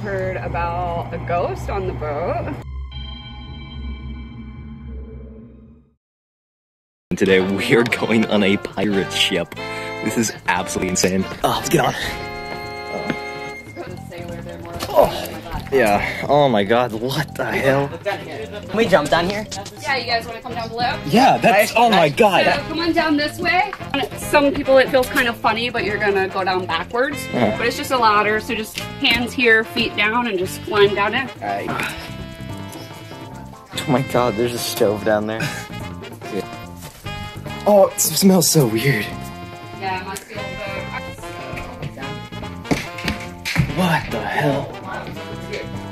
heard about a ghost on the boat. Today we are going on a pirate ship. This is absolutely insane. Oh, let's get on. Yeah. Oh my god, what the hell? Can we jump down here? Yeah, you guys want to come down below? Yeah, that's. Oh my So god. come on down this way. Some people it feels kind of funny, but you're gonna go down backwards. Uh-huh. But it's just a ladder, so just hands here, feet down, and just climb down it. Alright. Oh my god, there's a stove down there. Oh, it smells so weird. Yeah, it must be a little What the hell?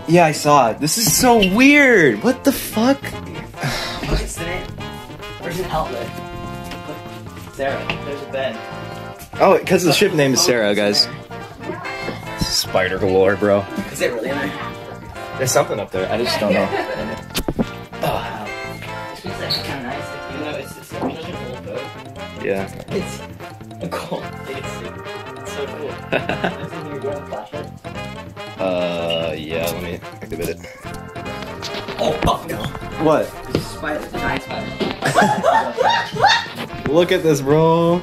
Yeah, I saw it. This is so weird. What the fuck? What's in it? Where's an outlet? Sarah, there's a bed. Oh, because the ship name is Sarah, guys. Spider galore, bro. Is it really in there? There's something up there. I just don't know. Oh, wow. This feels actually kind of nice, even though it's, it's such an old boat. Yeah. It's cool. It's, it's so cool. Uh, yeah. Let me activate it. Oh, fuck no. What? There's a spider, a giant spider. Look at this, bro.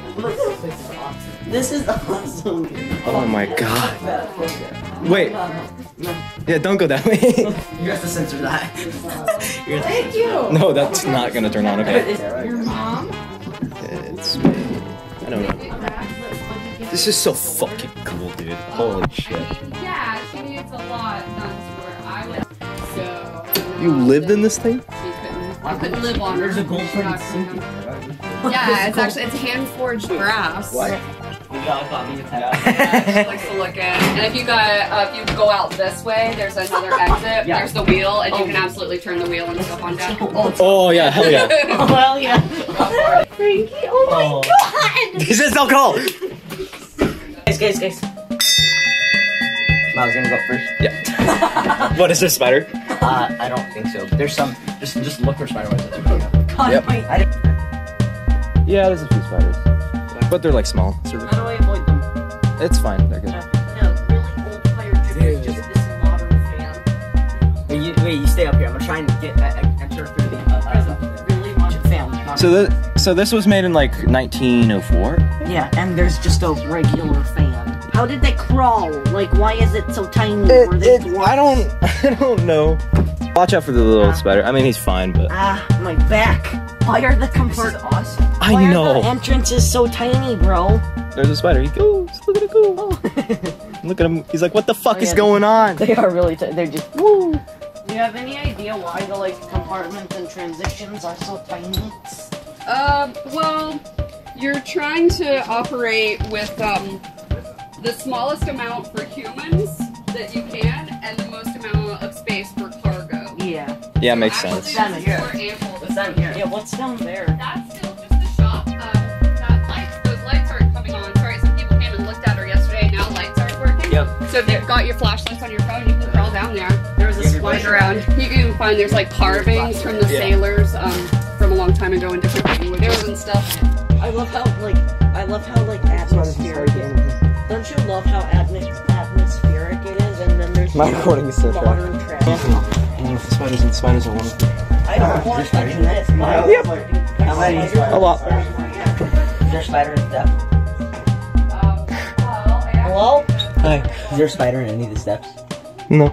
This is awesome. Oh my god. Wait. Yeah, don't go that way. You have to censor that. You're Thank you. no, that's not gonna turn on. Okay. Your mom? It's me. I don't know. This is so fucking cool, dude. Holy shit. Yeah, she needs a lot done to her. I would. So. You lived in this thing? She couldn't, I couldn't live on her. There's a gold She's plated gonna- Yeah, it's actually it's hand forged brass. What? You got a copy of. Yeah, she likes to look at. And if you got, uh, if you go out this way, there's another exit. Yeah. There's the wheel, and you Oh. can absolutely turn the wheel and stuff on deck. Oh yeah, hell yeah. well, yeah. Frankie, oh my Oh. god! this is alcohol. Guys, guys, guys. Miles gonna go first. Yeah. what is this spider? Uh, I don't think so. There's some. Just, just look for spider webs. God, Yep. wait. I didn't. Yeah, there's a few spiders, but they're like small. Sort of. How do I avoid them? It's fine. They're good. No, really old fire drip just this modern fan. Wait, you, wait, you stay up here. I'm gonna try and get uh, enter through the uh, uh, really modern fan. So this, so this was made in like 1904. Yeah, and there's just a regular fan. How did they crawl? Like, why is it so tiny? It, it. I don't, I don't know. Watch out for the little spider. I mean, he's fine, but Ah, my back. Why are the This is comfort? awesome. I Why Are know. the entrances so tiny, bro. There's a spider. He goes. Look at it go. Look at him. He's like, what the fuck Oh, is yeah. going on? They are really. T- they're just. Woo. Do you have any idea why the like compartments and transitions are so tiny? Um, well, you're trying to operate with um, the smallest amount for humans that you can, and the most amount of space for cargo. Yeah. Yeah, makes Actually, sense. Down here. more ample What's than down here? Yeah. What's down there? That's still just the shop. Um, that light, those lights aren't coming on. Sorry, some people came and looked at her yesterday. Now lights aren't working. Yep. So if you've got your flashlights on your phone, you can crawl down there. There was a Yeah, Walk spider. around. You can even find there's like carvings from the Yeah. sailors um, from a long time ago in different languages and stuff. I love how like I love how like atmosphere. it is. Don't you love how atmos- atmospheric it is? And then there's My recording is so fast. modern trash. Spiders and spiders are wonderful. I don't want touching this. but- Yep. How many A lot. Is there a spider in depth? Um, Hello? Hi. Is there a spider in any of the steps? No.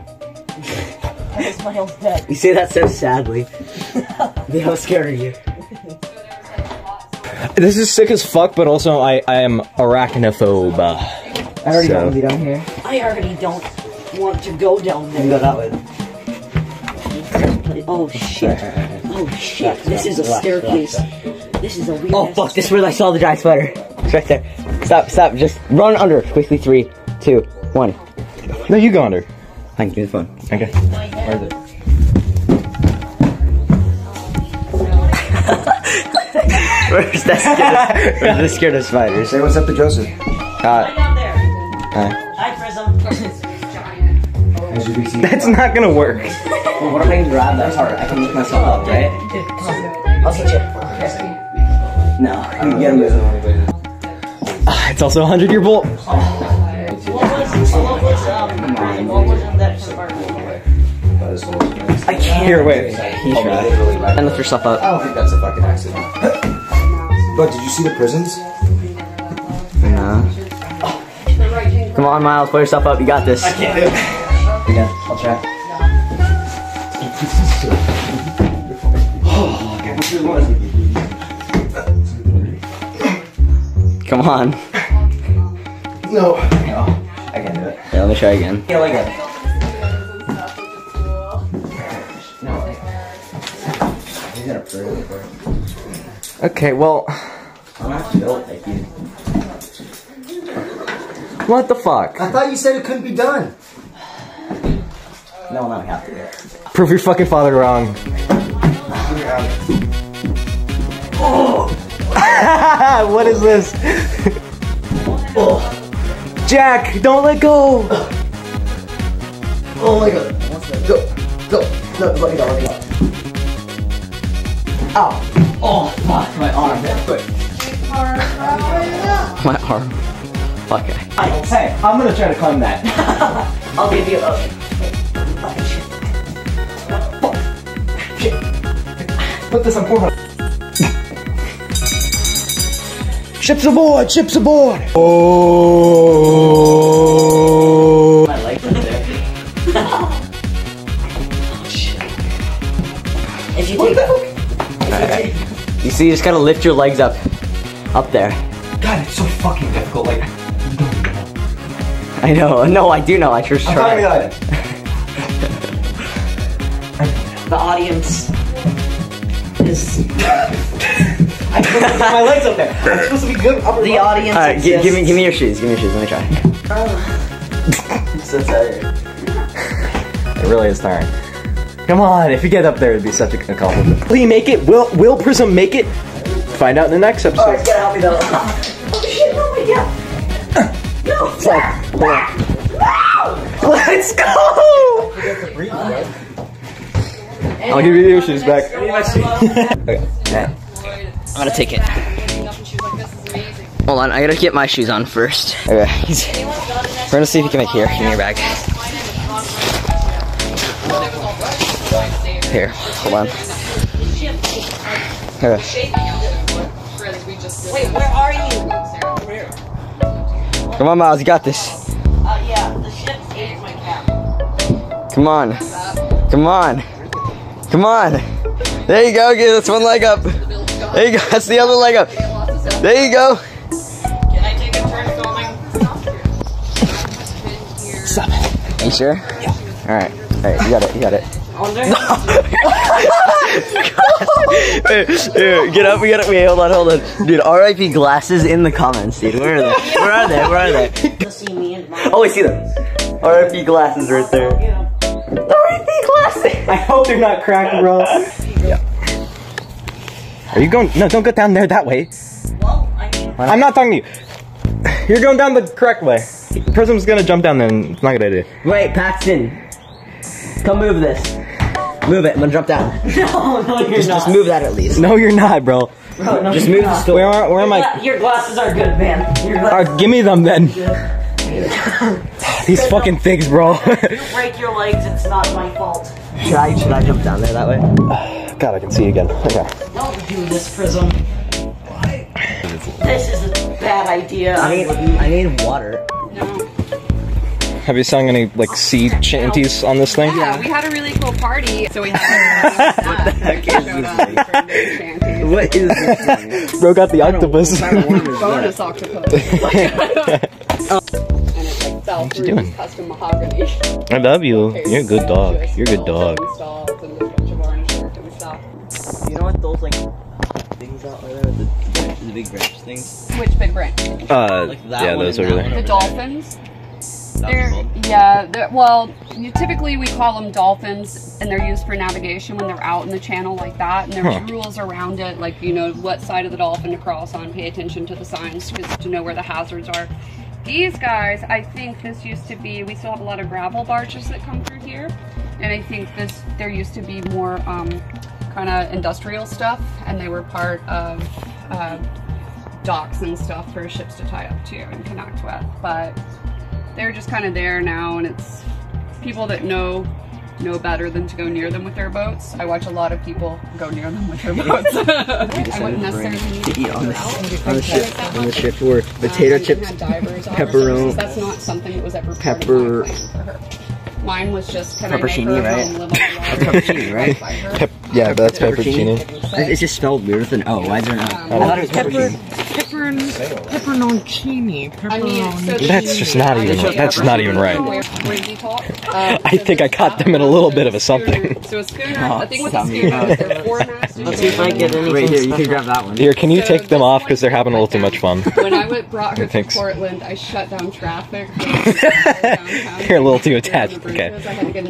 That is my old pet. You say that so sadly. Be how scared are you? This is sick as fuck, but also I, I am arachnophobe. I already So- don't want to be down here. I already don't want to go down there. You go there. that way. Oh shit. Oh shit. This is a Relax, staircase. This is a weird. Oh fuck, this is where I saw the giant spider. It's right there. Stop, stop, just run under. Quickly, three, two, one. No, you go under. Thank you, the phone. Okay. Where is it? Where's that scared of, where's the scared of spiders? Say what's up to Joseph. Uh, As you can see. That's not gonna work. well, what if I can grab that part? I can lift myself up, right? I'll get you. No, you can get him. Ah, it's also a hundred year bolt. It. I can't. Here, wait. He tried. And lift yourself up. I don't think that's a fucking accident. but did you see the prisons? Come on, Miles, pull yourself up. You got this. I can't do it. Yeah, I'll try. Oh, Come on. No. No. I can't do it. Yeah, let me try again. Yeah, like that. He's gonna prove it. bro. Okay, well, I'm not built like you. What the fuck? I thought you said it couldn't be done. No, no, I have to do it. Prove your fucking father wrong. what is this? Jack, don't let go. Oh my god. Go. Go. No, let me go, let me go. Ow. Oh, fuck, my arm. My arm. Okay. Hey, I'm gonna try to climb that. I'll give you a. Put this on 400. Ships aboard! Ships aboard! Oh! My leg right there. if you take. You see, you just gotta lift your legs up. Up there. God, it's so fucking difficult. Like, I know. No, I do know. I just I'm talking tried. about it. The audience is I can't get my legs up there. I'm supposed to be good upper the audience. All right, gi- give me, give me your shoes. Give me your shoes. Let me try. so tired. It really is tiring. Come on, if you get up there, it'd be such a accomplishment. Will you make it? Will Will Prism make it? Find out in the next episode. Alright, gotta help me though. oh shit, no, wait, yeah. Oh, no, Let's go! I'll give you your shoes back. okay. I'm gonna take it. Hold on, I gotta get my shoes on first. Okay. We're gonna see if you can make here. Give me your bag. Here, hold on. Okay. Wait, where are you? Come on, Miles, you got this. Uh, yeah, the ship ate my cat. Come on. Come on. Come on. There you go. Get this one leg up. There you go. That's the other leg up. There you go. Can I take a turn filming? Stop it. You sure? Yeah. All right. All right. You got it. You got it. Under? Here, here, get up. We got it. Wait, hold on. Hold on. Dude, RIP glasses in the comments, dude. Where are they? Where are they? Where are they? to see me and my. Oh, I see them. RIP glasses right there. RIP glasses. I hope they're not cracked, bro. Yeah. Are you going? No, don't go down there that way. Well, I mean, I'm not talking to you. You're going down the correct way. Prism's gonna jump down there and it's not a good idea. Wait, Paxton. Come move this. Move it. I'm gonna jump down. no, no, you're Just, not. just move that at least. No, you're not, bro. Bro, no, Just you're move the not. stool. Where are, where am I? your glasses are good, man. Your gla- Uh, give me them then. These fucking things, bro. you break your legs, it's not my fault. Should I should I jump down there that way? God, I can see again. Okay. Don't do this, Prism. Why? This is a bad idea. I need I need water. Have you sung any like sea chanties on this thing? Yeah, we had a really cool party, so we had what the heck is What is this? Bro got the octopus. bonus octopus. and it's like fell What you doing? custom mahogany. I love you. You're a good dog. You're a good dog. Installs and a bunch of varnish work and stuff. You know what those like things out there? The, the big branch things. Which big branch? Uh, Like that yeah, one those and over there. The dolphins. That's They're yeah. They're, well, you, typically we call them dolphins, and they're used for navigation when they're out in the channel like that. And there's Huh. rules around it, like you know what side of the dolphin to cross on. Pay attention to the signs to know where the hazards are. These guys, I think this used to be. We still have a lot of gravel barges that come through here, and I think this there used to be more um, kind of industrial stuff, and they were part of. Uh, docks and stuff for ships to tie up to and connect with. But they're just kind of there now, and it's people that know know better than to go near them with their boats. I watch a lot of people go near them with their boats. I wouldn't necessarily need to eat on the- on the ship- on the ship were Um, potato we chips, had divers on our pepperoni- That's not something that was ever pepper- of my plan for her. Mine was just can Peppercini, right? home, live on the water, That's peppercini, right? Pep- yeah, that's Peppercini. peppercini. It's just spelled weird with an O. Why is there not? Um, I thought it was Pepper, pepperoni. pepper, pepperoncini. I mean, so That's just not even- that's not even right. where- where did he talk? Uh, I think I caught them in a little bit of a a something. So a schooner, Oh, the thing with the tell schooner about is they're four masts. Let's see if I get anything Wait, here, you can grab that one. Here, can you So take them off because they're having a little too much fun? When I went, brought her to Portland, I shut down traffic. You're a little too attached, okay.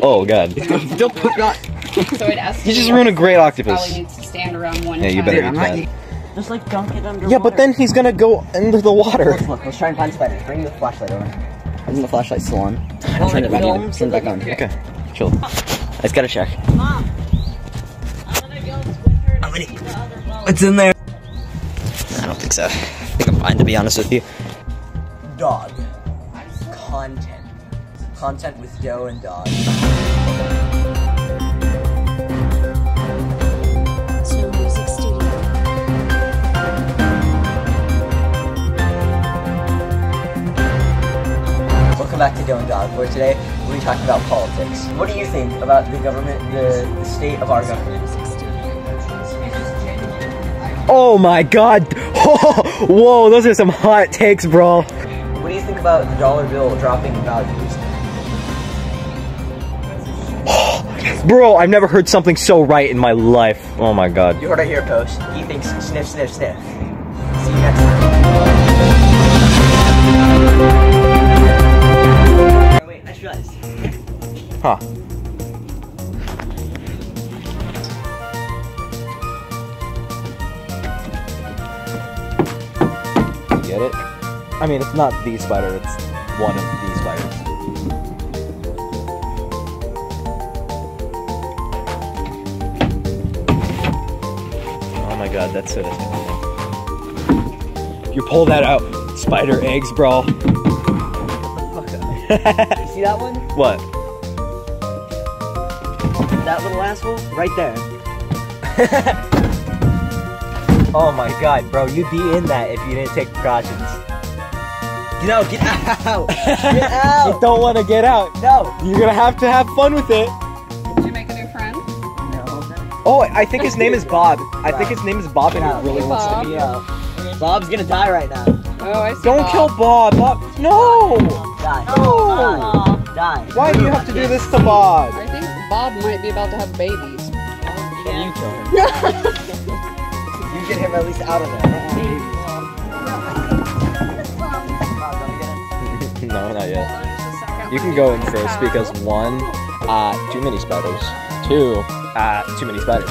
Oh, God. Don't put that. So it escalated. You just ruined a great octopus. Probably needs to stand around one Yeah, you time. better Dude, eat I'm that. Not- Just like dunk it under Yeah, but then he's gonna go into the water. Look, look, let's try and find spiders. Bring the flashlight over. Isn't the flashlight still on? Turn it back film on. so Turn it back on. Okay, chill. I just gotta check. Mom, I'm gonna go with her to How many- see the other boat. What's in there? I don't think so. I think I'm fine to be honest with you. Dog. Content. Content with Joe and Dog. Welcome back to and Dog, where today we'll be talking about politics. What do you think about the government, the, the state of our government? Oh my god! Whoa, those are some hot takes, bro. What do you think about the dollar bill dropping in values? Bro, I've never heard something so right in my life. Oh my god. You heard it here, Post. He thinks sniff, sniff, sniff. See you next time. Huh. You get it? I mean, it's not the spider, it's one of these spiders. Oh my god, that's so disgusting. You pull that out, spider eggs, bro. You see that one? what? That little asshole? Right there. Oh my god, bro, you'd be in that if you didn't take precautions. Get out, get out! Get You out! don't want to get out. No! You're gonna have to have fun with it. Did you make a new friend? No. Oh, I think his name is Bob. I think his name is Bob, and he really wants to be. out. Bob's gonna die right now. Oh, I see. Don't Bob. kill Bob. Bob, no. Die. No. Die. Die. Why do you have to do this to Bob? I think Bob might be about to have babies. And you kill him. you get him at least out of there. no, not yet. You can go in first because one, uh, too many spiders. Two, uh, too many spiders.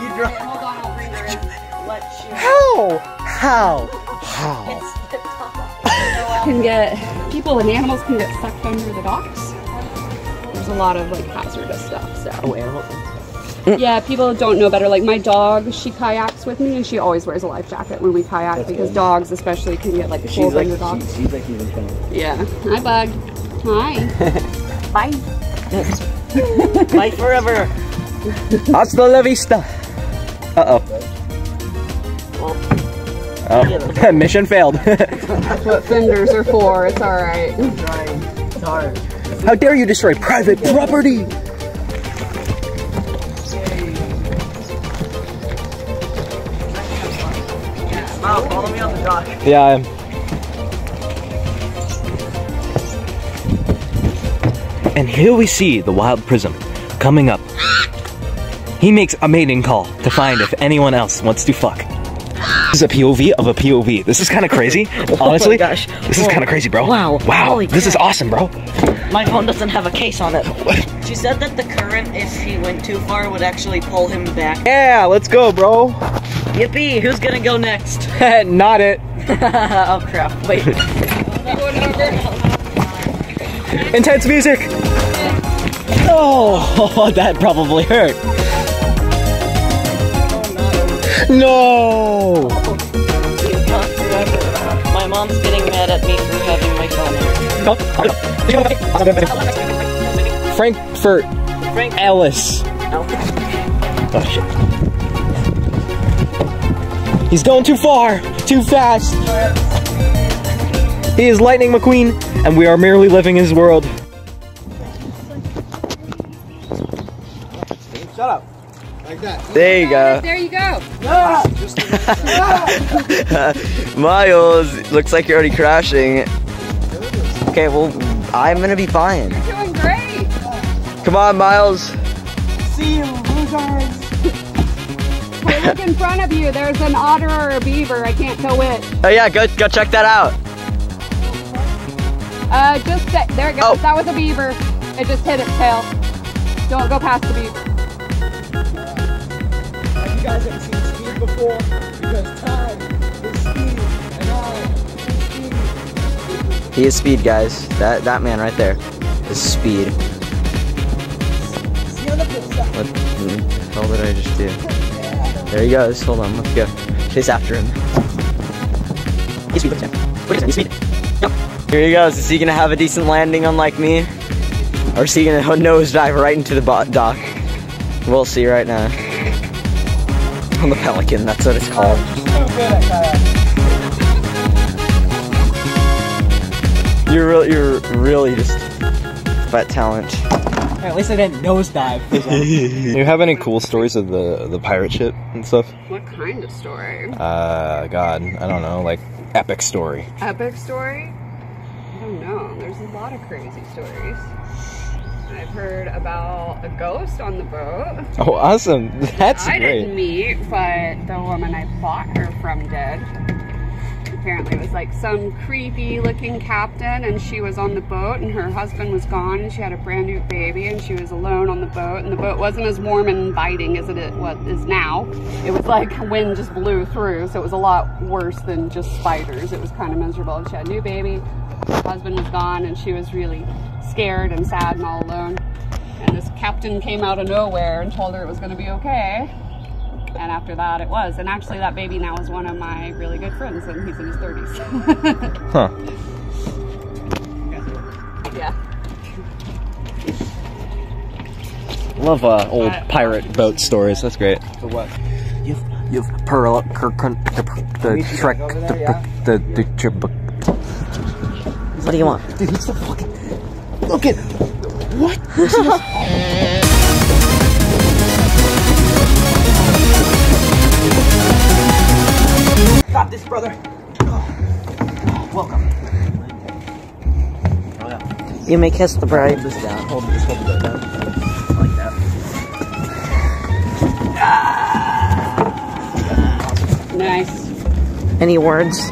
you drop. Hold on, I'll bring her in. How? How? How? Can get people and animals can get sucked under the docks. There's a lot of like hazardous stuff. So Oh, animals. yeah, people don't know better. Like my dog, she kayaks with me, and she always wears a life jacket when we kayak because dogs, especially, can get like She's pulled like, under docks. she's, she's like even funny. Yeah. Hi, bug. Hi. Bye. Bye forever. Hasta la vista. Uh oh. Oh, mission failed. That's what fenders are for. It's all right. Trying. It's hard. How dare you destroy private property? Follow me on the dock. Yeah, I'm. And here we see the wild prism coming up. He makes a mating call to find if anyone else wants to fuck. This is a POV of a POV. This is kind of crazy, oh honestly. gosh. This is kind of crazy, bro. Wow. Wow. Holy this is awesome, bro. My phone doesn't have a case on it. She said that the current, if he went too far, would actually pull him back. Yeah, let's go, bro. Yippee! Who's gonna go next? Not it. oh crap! Wait. Intense music. Oh, that probably hurt. No. Not forever. My mom's getting mad at me for having my phone in. Frankfurt Ellis. Oh shit. He's going too far, too fast. He is Lightning McQueen, and we are merely living his world. Shut up. Like that. There you go. There you go. Ah! Ah! Miles, looks like you're already crashing. Okay, well, I'm gonna be fine. Doing great. Come on, Miles. See you, losers. Hey, look in front of you. There's an otter or a beaver. I can't tell which. Oh yeah, go go check that out. Uh, just that. There it goes. Oh. That was a beaver. It just hit its tail. Don't go past the beaver. Have you guys ever seen speed before? Because time is speed, He is speed, guys. That that man right there is speed. What the hell did I just do? There he goes. Hold on, let's go. Chase after him. He's speed. Speed. Here he goes. Is he gonna have a decent landing unlike me? Or is he gonna nosedive right into the dock? We'll see right now. On the Pelican, that's what it's called. You're really, you're really just that talent. At least I didn't nosedive. Do you have any cool stories of the the pirate ship and stuff? What kind of story? Uh, God, I don't know, like epic story. Epic story? I don't know. There's a lot of crazy stories. I've heard about a ghost on the boat. Oh, awesome! That's I great. didn't meet, but the woman I bought her from did. Apparently, it was like some creepy looking captain, and she was on the boat, and her husband was gone, and she had a brand new baby, and she was alone on the boat, and the boat wasn't as warm and inviting as it what is now. It was like wind just blew through, so it was a lot worse than just spiders. It was kind of miserable. And she had a new baby, her husband was gone, and she was really scared and sad and all alone. And this captain came out of nowhere and told her it was going to be okay. And after that, it was. And actually, that baby now is one of my really good friends, and he's in his 30s. Huh? yeah. Love uh, old pirate boat stories. That's great. For what? You've you've Pearl Kirk the the Trek go over there, the yeah? the the trip. what do you want? Dude, he's the fucking. Look at. What? this, brother. Oh, welcome. You may kiss the bride. Hold this down. Hold this. Hold this down. Like that. Nice. Any words?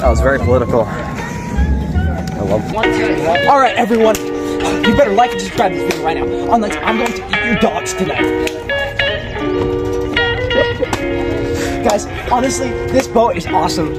That was very political. I love. All right, everyone. You better like and subscribe to this video right now. Unless I'm going to eat your dogs tonight. Guys, honestly, this boat is awesome.